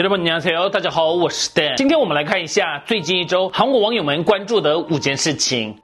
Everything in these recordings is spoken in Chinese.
여러분안녕하세요大家好，我是 Dan。今天我们来看一下最近一周韩国网友们关注的五件事情。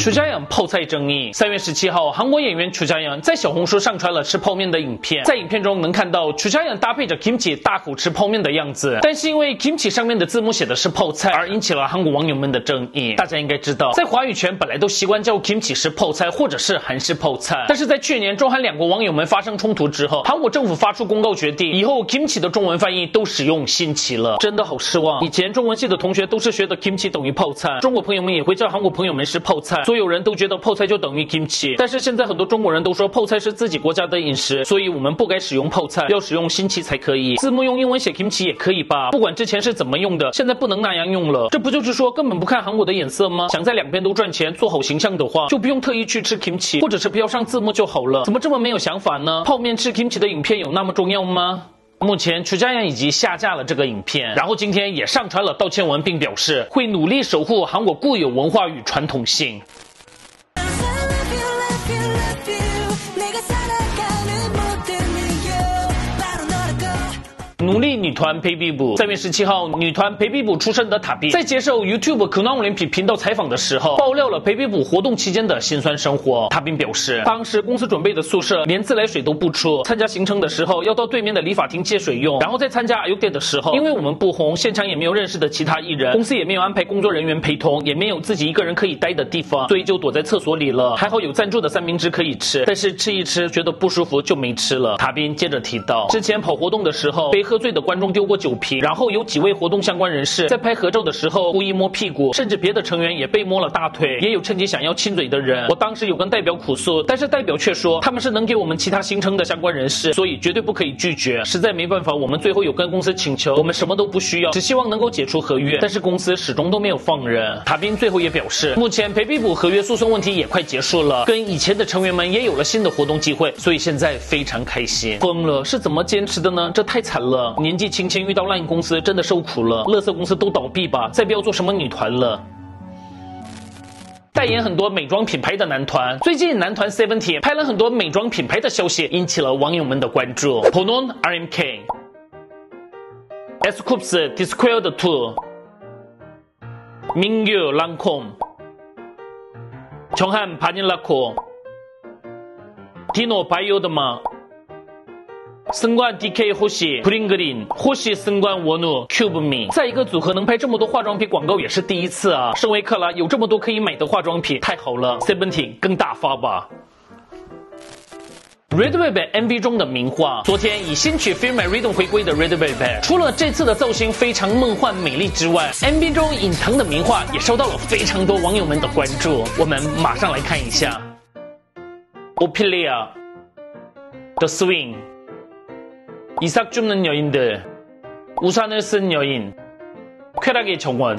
楚家阳泡菜争议。三月十七号，韩国演员楚家阳在小红书上传了吃泡面的影片。在影片中能看到楚家阳搭配着 kimchi 大口吃泡面的样子，但是因为 kimchi 上面的字幕写的是泡菜，而引起了韩国网友们的争议。大家应该知道，在华语圈本来都习惯叫 kimchi 是泡菜或者是韩式泡菜，但是在去年中韩两国网友们发生冲突之后，韩国政府发出公告，决定以后 kimchi 的中文翻译都使用新奇了。真的好失望。以前中文系的同学都是学的 kimchi 等于泡菜，中国朋友们也会叫韩国朋友们是泡菜。所有人都觉得泡菜就等于 kimchi，但是现在很多中国人都说泡菜是自己国家的饮食，所以我们不该使用泡菜，要使用新奇才可以。字幕用英文写 kimchi 也可以吧？不管之前是怎么用的，现在不能那样用了。这不就是说根本不看韩国的眼色吗？想在两边都赚钱，做好形象的话，就不用特意去吃 kimchi，或者是不要上字幕就好了。怎么这么没有想法呢？泡面吃 kimchi 的影片有那么重要吗？目前，曲家阳已经下架了这个影片，然后今天也上传了道歉文，并表示会努力守护韩国固有文化与传统性。努力女团裴碧补，三月十七号，女团裴碧补出身的塔碧在接受 YouTube 可能 Olympic 频道采访的时候，爆料了裴碧补活动期间的辛酸生活。塔并表示，当时公司准备的宿舍连自来水都不出，参加行程的时候要到对面的理发厅借水用，然后在参加 u d 的时候，因为我们不红，现场也没有认识的其他艺人，公司也没有安排工作人员陪同，也没有自己一个人可以待的地方，所以就躲在厕所里了。还好有赞助的三明治可以吃，但是吃一吃觉得不舒服就没吃了。塔宾接着提到，之前跑活动的时候被喝醉的观众丢过酒瓶，然后有几位活动相关人士在拍合照的时候故意摸屁股，甚至别的成员也被摸了大腿，也有趁机想要亲嘴的人。我当时有跟代表哭诉，但是。代表却说他们是。能给我们其他行程的相关人士，所以绝对不可以拒绝。实在没办法，我们最后有跟公司请求，我们什么都不需要，只希望能够解除合约，但是。公司始终都没有放人。塔宾最后也表示，目前陪必补合约诉讼问题也快结束了，跟以前的成员们也有了新的活动机会，所以现在非常开心。疯了，是。怎么坚持的呢？这太惨了，年纪轻轻遇到烂公司，真的受苦了。乐色公司都倒闭吧，再不要做什么女团了。代言很多美妆品牌的男团，最近男团 Seventeen 拍了很多美妆品牌的消息，引起了网友们的关注。Ponon RMK、S Coups Disquared Two、Mingyu Lancome、정한 바닐라코、Dino Biodma、 森管 DK 呼吸，Purging 呼吸，森管沃诺 Cube 米。在一个组合能拍这么多化妆品广告也是第一次啊！身为克拉，有这么多可以买的化妆品，太好了。Seventeen 更大发吧？Red Velvet MV 中的名画，昨天以新曲《Feel My Ride》回归的 Red Velvet，除了这次的造型非常梦幻美丽之外，MV 中尹腾的名画也受到了非常多网友们的关注。我们马上来看一下。Opium 的 Swing。이삭 줍는 여인들, 우산을 쓴 여인, 쾌락의 정원。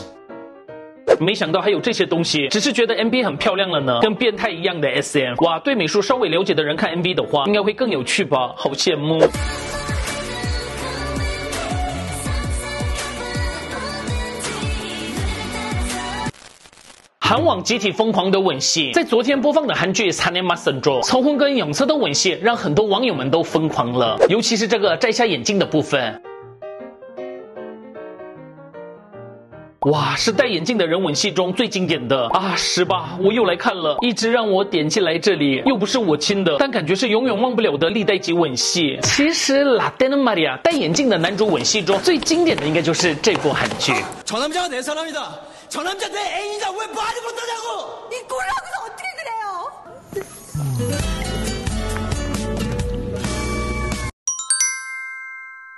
没想到还有这些东西，只是觉得 MV 很漂亮了呢，跟变态一样的 SM。哇，对美术稍微了解的人看 MV 的话，应该会更有趣吧？好羡慕。 韩网集体疯狂的吻戏，在昨天播放的韩剧《三年马森卓》，曹红跟永策的吻戏让很多网友们都疯狂了，尤其是这个摘下眼镜的部分。哇，是戴眼镜的人吻戏中最经典的啊！是吧？我又来看了，一直让我点进来这里，又不是我亲的，但感觉是永远忘不了的历代级吻戏。其实《La d e n m a r i a 戴眼镜的男主吻戏中最经典的应该就是这部韩剧。 저 남자가 내 사람이다. 저 남자 내 애인이다. 왜 말을 못 하냐고. 이 꼴하고서 어떻게 그래요?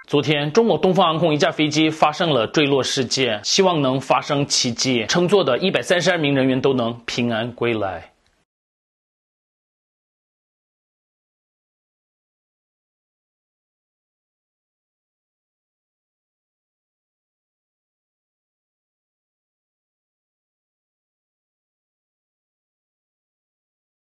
昨天，中国东方航空一架飞机发生了坠落事件，希望能发生奇迹，乘坐的一百三十二名人员都能平安归来。